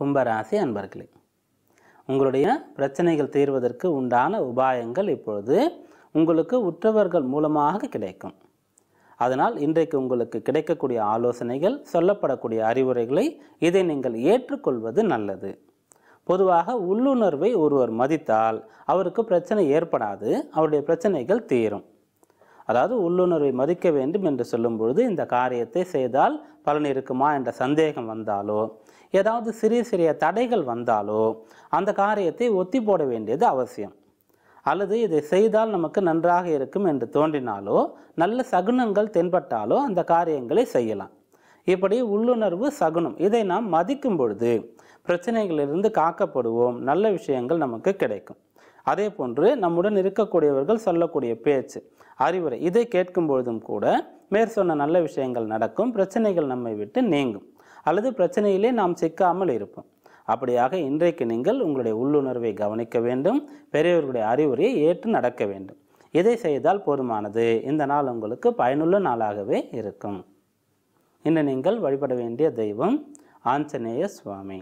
கும்பராசி அன்பர்களே உங்களுடைய பிரச்சனைகள் தீர்வதற்கு உண்டான உபாயங்கள் இப்பொழுது உங்களுக்கு உற்றவர்கள் மூலமாக கிடைக்கும். அதனால் இன்றைக்கு உங்களுக்கு கிடைக்கக்கூடிய ஆலோசனைகள் சொல்லப்படக்கூடிய அறிவுரைகளை இதை நீங்கள் ஏற்றுக்கொள்வது நல்லது. பொதுவாக உள்ளுணர்வை ஒருவர் மதித்தால் அவருக்கு பிரச்சனை ஏற்படாது அவருடைய பிரச்சனைகள் தீரும். அதாவது உள்ளுணர்வை மதிக்க வேண்டும் என்று சொல்லும் பொழுது இந்த காரியத்தை செய்தால் பலன் இருக்குமா என்ற சந்தேகம் வந்தாலோ ஏதாவது சிறிய சிறிய தடைகள் வந்தாலோ அந்த காரியத்தை ஒத்தி போட வேண்டியது அவசியம். அல்லது இதை செய்தால் நமக்கு நன்றாக இருக்கும் என்று தோன்றினாலோ நல்ல சகுனங்கள் தென்பட்டாலோ அந்த காரியங்களை செய்யலாம். இப்படி உள்ளுணர்வு சகுனம் இதை நாம் மதிக்கும் பொழுது பிரச்சனைகளிலிருந்து காக்கப்படுவோம். நல்ல விஷயங்கள் நமக்கு கிடைக்கும். அதே போன்று நம்முடன் இருக்கக்கூடியவர்கள் சொல்லக்கூடிய பேச்சு அறிவுரை இதை கேட்கும் பொழுதும் கூட மேற் சொன்ன நல்ல விஷயங்கள் நடக்கும் பிரச்சனைகள் நம்மை விட்டு நீங்கும் அல்லது பிரச்சனையிலே நாம் சிக்காமல் இருப்போம். அப்படியாக இன்றைக்கு நீங்கள் உங்களுடைய உள்ளுணர்வை கவனிக்க வேண்டும் பெரியவர்களுடைய அறிவுரையை ஏற்று நடக்க வேண்டும். இதை செய்தால் போதுமானது. இந்த நாள் உங்களுக்கு பயனுள்ள நாளாகவே இருக்கும். இன்று நீங்கள் வழிபட வேண்டிய தெய்வம் ஆஞ்சநேய சுவாமி.